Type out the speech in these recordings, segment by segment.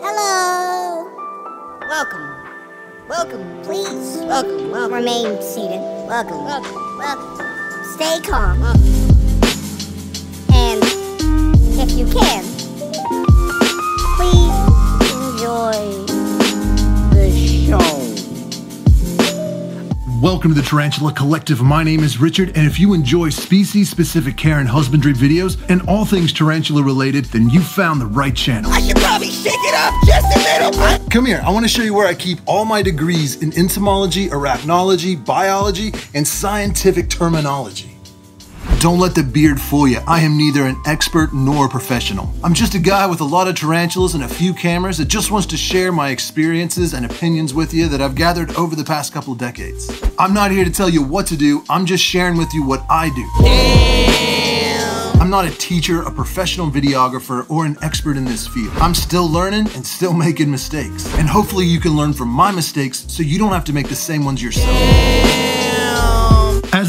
Hello. Welcome. Welcome. Please Welcome. Welcome. remain seated. Welcome. Welcome. Welcome. Stay calm. Welcome. Welcome to the Tarantula Collective. My name is Richard, and if you enjoy species specific care and husbandry videos and all things tarantula related, then you found the right channel. I should probably shake it up just a little bit. Come here, I want to show you where I keep all my degrees in entomology, arachnology, biology, and scientific terminology. Don't let the beard fool you. I am neither an expert nor a professional. I'm just a guy with a lot of tarantulas and a few cameras that just wants to share my experiences and opinions with you that I've gathered over the past couple decades. I'm not here to tell you what to do, I'm just sharing with you what I do. I'm not a teacher, a professional videographer, or an expert in this field. I'm still learning and still making mistakes. And hopefully you can learn from my mistakes so you don't have to make the same ones yourself. As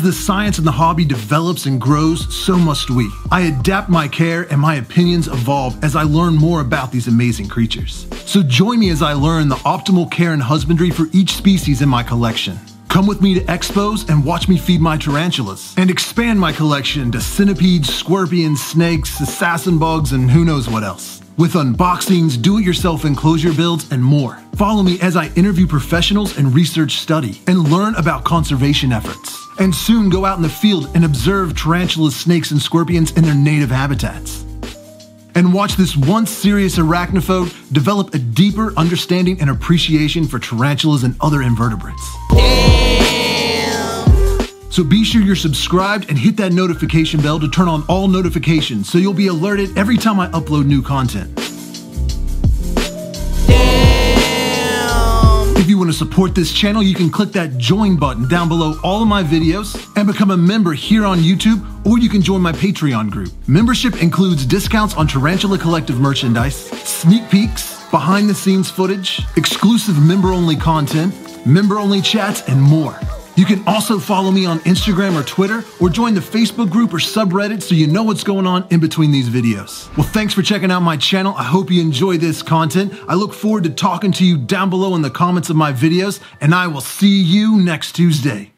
the science and the hobby develops and grows, so must we. I adapt my care and my opinions evolve as I learn more about these amazing creatures. So join me as I learn the optimal care and husbandry for each species in my collection. Come with me to expos and watch me feed my tarantulas and expand my collection to centipedes, scorpions, snakes, assassin bugs, and who knows what else. With unboxings, do it yourself enclosure builds, and more. Follow me as I interview professionals and research study and learn about conservation efforts. And soon go out in the field and observe tarantulas, snakes, and scorpions in their native habitats and watch this once serious arachnophobe develop a deeper understanding and appreciation for tarantulas and other invertebrates. So be sure you're subscribed and hit that notification bell to turn on all notifications so you'll be alerted every time I upload new content. If you want to support this channel, you can click that join button down below all of my videos and become a member here on YouTube, or you can join my Patreon group. Membership includes discounts on Tarantula Collective merchandise, sneak peeks, behind the scenes footage, exclusive member only content, member only chats, and more. You can also follow me on Instagram or Twitter, or join the Facebook group or subreddit so you know what's going on in between these videos. Well, thanks for checking out my channel. I hope you enjoy this content. I look forward to talking to you down below in the comments of my videos, and I will see you next Tuesday.